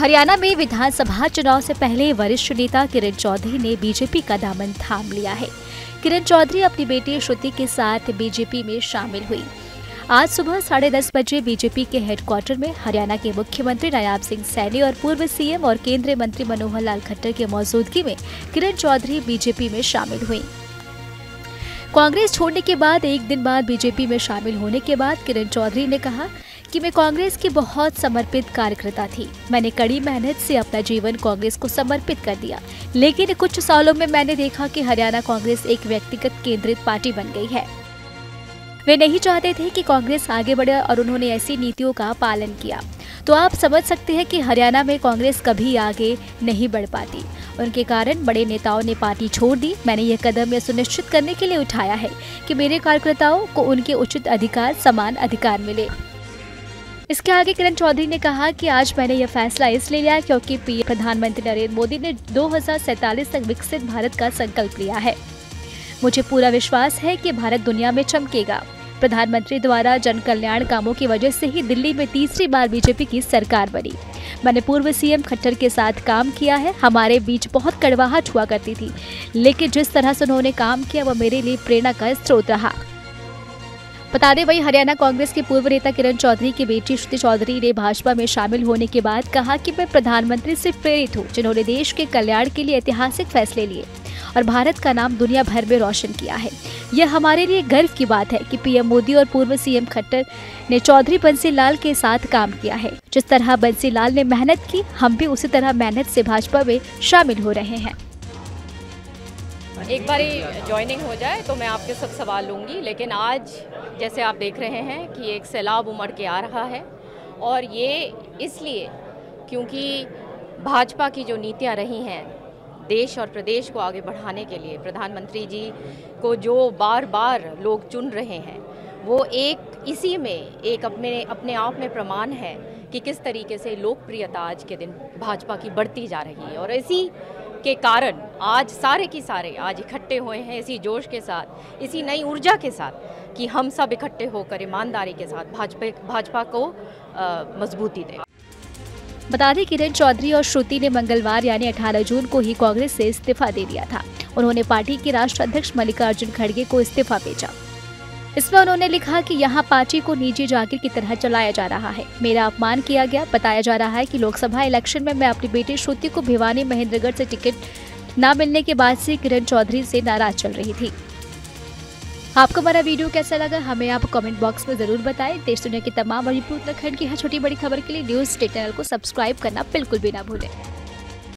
हरियाणा में विधानसभा चुनाव से पहले वरिष्ठ नेता किरण चौधरी ने बीजेपी का दामन थाम लिया है। किरण चौधरी अपनी बेटी श्रुति के साथ बीजेपी में शामिल हुई। आज सुबह साढ़े दस बजे बीजेपी के हेडक्वार्टर में हरियाणा के मुख्यमंत्री नायाब सिंह सैनी और पूर्व सीएम और केंद्रीय मंत्री मनोहर लाल खट्टर की मौजूदगी में किरण चौधरी बीजेपी में शामिल हुई। कांग्रेस छोड़ने के बाद, एक दिन बाद बीजेपी में शामिल होने के बाद किरण चौधरी ने कहा कि मैं कांग्रेस की बहुत समर्पित कार्यकर्ता थी। मैंने कड़ी मेहनत से अपना जीवन कांग्रेस को समर्पित कर दिया। लेकिन कुछ सालों में मैंने देखा कि हरियाणा कांग्रेस एक व्यक्तिगत केंद्रित पार्टी बन गई है। वे नहीं चाहते थे कि कांग्रेस आगे बढ़े और उन्होंने ऐसी नीतियों का पालन किया। तो आप समझ सकते हैं कि हरियाणा में कांग्रेस कभी आगे नहीं बढ़ पाती। उनके कारण बड़े नेताओं ने पार्टी छोड़ दी। मैंने यह कदम यह सुनिश्चित करने के लिए उठाया है कि मेरे कार्यकर्ताओं को उनके उचित अधिकार समान अधिकार मिले। इसके आगे किरण चौधरी ने कहा कि आज मैंने यह फैसला इसलिए लिया क्योंकि प्रधानमंत्री नरेंद्र मोदी ने दो तक विकसित भारत का संकल्प लिया है। मुझे पूरा विश्वास है कि भारत दुनिया में चमकेगा। प्रधानमंत्री द्वारा जन कल्याण कामों की वजह से ही दिल्ली में तीसरी बार बीजेपी की सरकार बनी। मैंने पूर्व सीएम खट्टर के साथ काम किया है। हमारे बीच बहुत कड़वाहट हुआ करती थी। लेकिन जिस तरह से उन्होंने काम किया, वह मेरे लिए प्रेरणा का स्रोत रहा। बता दें, वही हरियाणा कांग्रेस के पूर्व नेता किरण चौधरी की बेटी श्रुति चौधरी ने भाजपा में शामिल होने के बाद कहा कि मैं प्रधानमंत्री से प्रेरित हूँ, जिन्होंने देश के कल्याण के लिए ऐतिहासिक फैसले लिए और भारत का नाम दुनिया भर में रोशन किया है। यह हमारे लिए गर्व की बात है कि पीएम मोदी और पूर्व सीएम खट्टर ने चौधरी बंसी लाल के साथ काम किया है। जिस तरह बंसी लाल ने मेहनत की, हम भी उसी तरह मेहनत से भाजपा में शामिल हो रहे हैं। एक बार ही ज्वाइनिंग हो जाए तो मैं आपके सब सवाल लूँगी। लेकिन आज जैसे आप देख रहे हैं कि एक सैलाब उमड़ के आ रहा है और ये इसलिए क्योंकि भाजपा की जो नीतियाँ रही हैं देश और प्रदेश को आगे बढ़ाने के लिए, प्रधानमंत्री जी को जो बार बार लोग चुन रहे हैं, वो एक इसी में, एक अपने अपने आप में प्रमाण है कि किस तरीके से लोकप्रियता आज के दिन भाजपा की बढ़ती जा रही है। और इसी के कारण आज सारे की सारे आज इकट्ठे हुए हैं इसी जोश के साथ, इसी नई ऊर्जा के साथ कि हम सब इकट्ठे होकर ईमानदारी के साथ भाजपा भाजपा को मजबूती दें। बता दें, किरण चौधरी और श्रुति ने मंगलवार यानी 18 जून को ही कांग्रेस से इस्तीफा दे दिया था। उन्होंने पार्टी के राष्ट्र अध्यक्ष मल्लिकार्जुन खड़गे को इस्तीफा भेजा। इसमें उन्होंने लिखा कि यहाँ पार्टी को निजी जागीर की तरह चलाया जा रहा है। मेरा अपमान किया गया। बताया जा रहा है कि लोकसभा इलेक्शन में मैं अपनी बेटी श्रुति को भिवानी महेंद्रगढ़ से टिकट न मिलने के बाद से किरण चौधरी से नाराज़ चल रही थी। आपको हमारा वीडियो कैसा लगा, हमें आप कमेंट बॉक्स में ज़रूर बताएँ। देश दुनिया की तमाम बड़ी उत्तराखंड की हर छोटी बड़ी खबर के लिए न्यूज़ चैनल को सब्सक्राइब करना बिल्कुल भी ना भूलें।